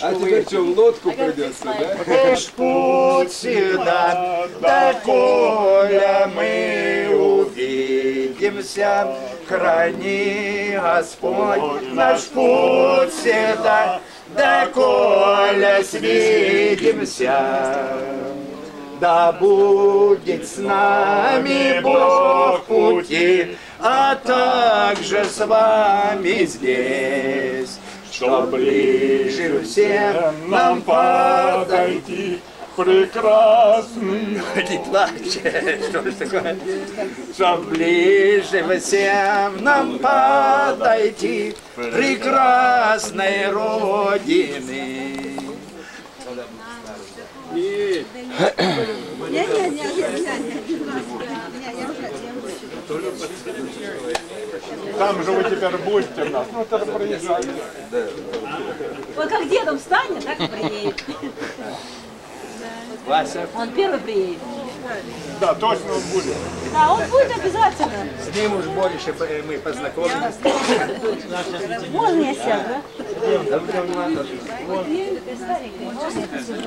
Теперь что, в лодку придется, да? путь всегда, доколе мы увидимся. Храни, Господь, наш путь всегда, доколе свидимся. Да будет с нами Бог пути, а также с вами здесь, что ближе всем нам подойти. Прекрасный. Не плачь, что ж такое? Что ближе всем нам подойти прекрасной Родины. Там же вы теперь будете у нас. Ну, тогда проезжайте. Он как дедом станет, так и приедет. Вася, Он первый приедет. Да, точно он будет. Да, он будет обязательно. с ним уж больше мы познакомились. Можно я сяду,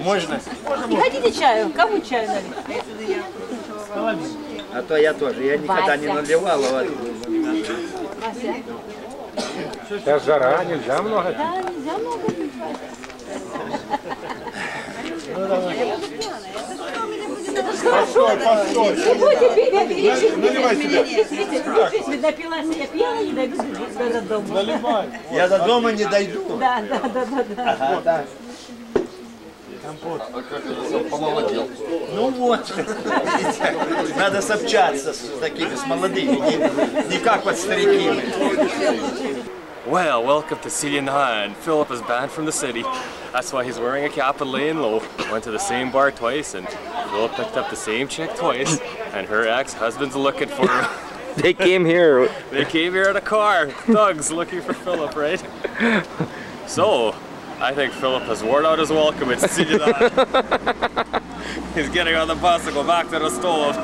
Можно? да? Не хотите чаю? Кому чаю налить? А то я тоже. Я никогда не Вася. наливал. а вот Сейчас жара, нельзя много. Да, нельзя много пить. Постой, постой. Наливай себе. Напилась, я пьяна, не дойду до до дома. Наливай. Я до дома не дойду. Да, да, да, да, да. Ага, да. Помолодел. Ну вот, видите, надо сообщаться с такими, с молодыми, не, не как вот старики. мы. Well, welcome to Siliana, and Philip is banned from the city. That's why he's wearing a cap and laying low. Went to the same bar twice, and Philip picked up the same chick twice, and her ex-husband's looking for him. They came here. They came here in a car, thugs looking for Philip, right? So, I think Philip has worn out his welcome Siliana. he's getting on the bus to go back to the stove.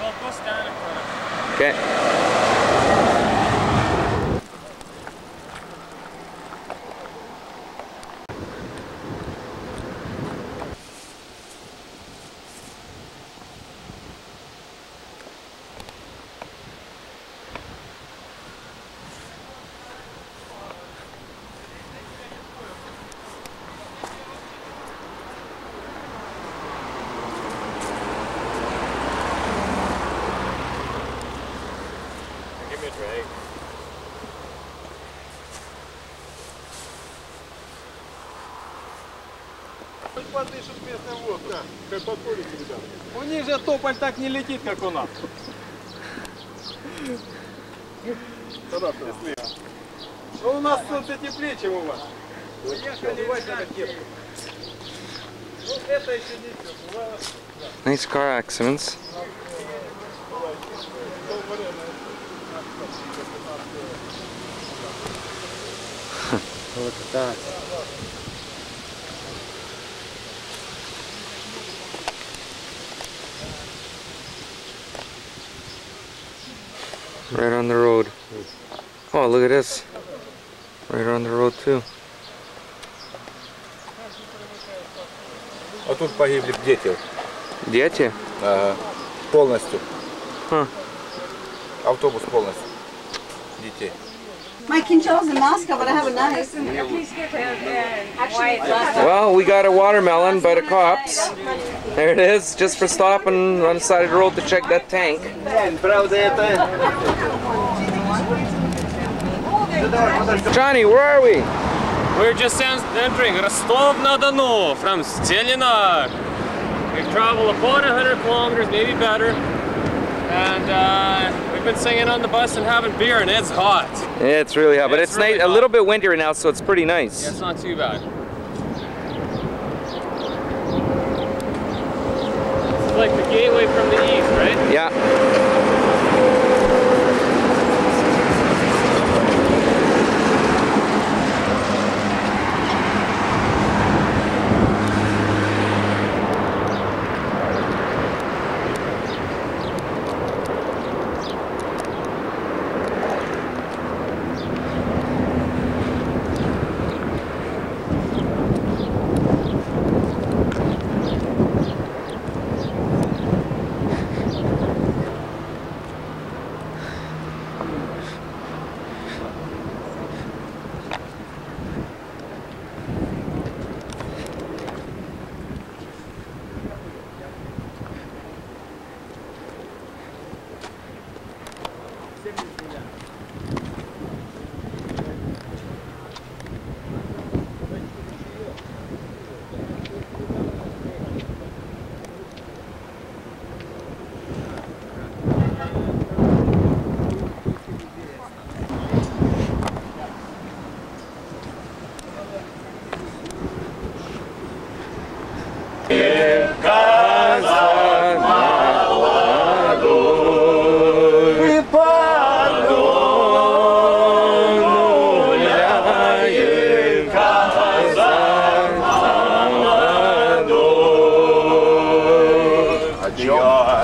Well, go stand in front of Okay. Подышит местным воздухом. Как подходите, ребята. У них же тополь так не летит, как у нас. Хорошо, смело. Ну, у нас солнце теплее, чем у вас. Уехали, на кепку. Ну, это еще не все. Nice car accidents. Look at Right on the road. Oh, look at this. Right on the road too. А тут погибли дети. Дети? Ага. Полностью. Ха. Автобус полностью. Детей. My quincho's in Moscow, but I have a knife. Well, we got a watermelon by the cops. There it is, just for stopping on the side of the road to check that tank. Johnny, where are we? We're just entering Rostov-na-Donu from Stelina. We've traveled about 100 kilometers, maybe better. And uh, been singing on the bus and having beer, and it's hot. It's really hot, but It's it's, really nice, a little bit wintery now, so it's pretty nice. Yeah, it's not too bad. It's like the gateway from the east, right? Yeah.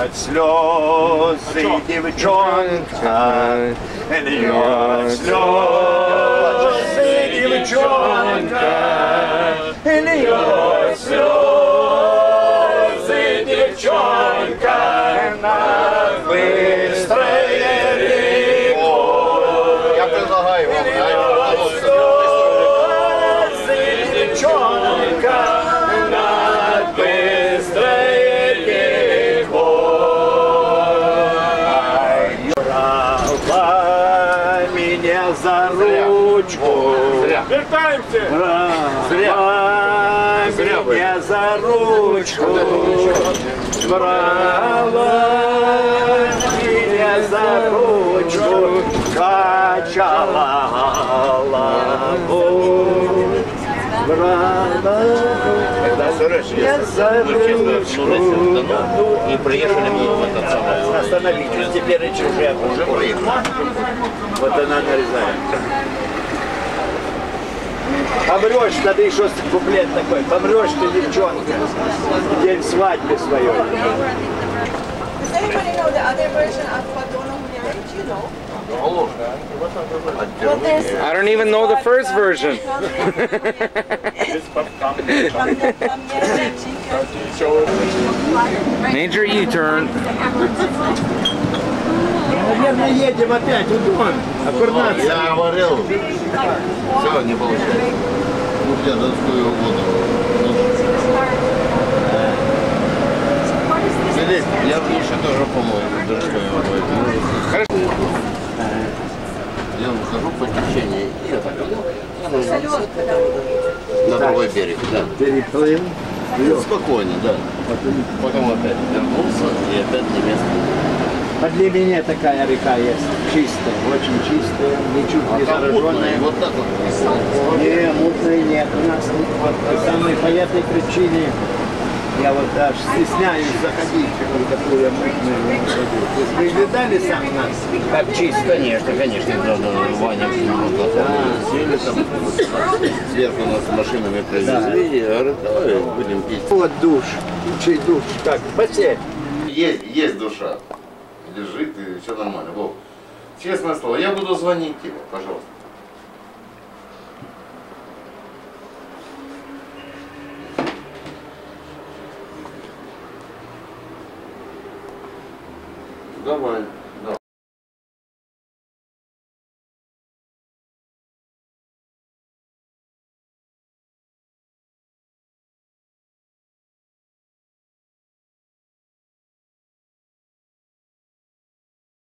Льет слезы девчонка, льет слезы девчонка, льет слезы девчонка Ручку. Вертаемся! Брала меня за ручку. Брала меня за ручку. Качала голову. Брала Меня за мы и приехали в этот самый... Остановитесь, теперь и чужие Уже приехали. Вот она нарезает. Помрешь, тогда еще куплет такой. Помрешь ты, девчонка, в день свадьбы своей. Does anybody know the other version of Madonna Hunyari? Do you know? I don't even know the first version. Major U-turn. Наверное, едем опять в Дон. Аккурнат. Я говорил. Все, не получается. Ну, я донскую воду. Филипп, я лучше тоже помою. Хорошо. Я выхожу по течению и так на другой берег, да. Переплыл. Спокойно, да. Потом опять вернулся и опять немецкий. Подле меня такая река есть. Чистая, очень чистая, ничуть не А зараженная. вот так вот. Не, мутной нет. У нас вот самой по этой причине я вот даже стесняюсь заходить в такую мутную воду. Вы видали сам нас, как чисто? Конечно, конечно, да, да, Ваня сели там, сверху нас машинами привезли, я говорю, давай будем пить. Вот душ, чей душ, как, бассейн. Есть, есть душа. Лежит и все нормально. Вов, честное слово, я буду звонить тебе, пожалуйста. 各位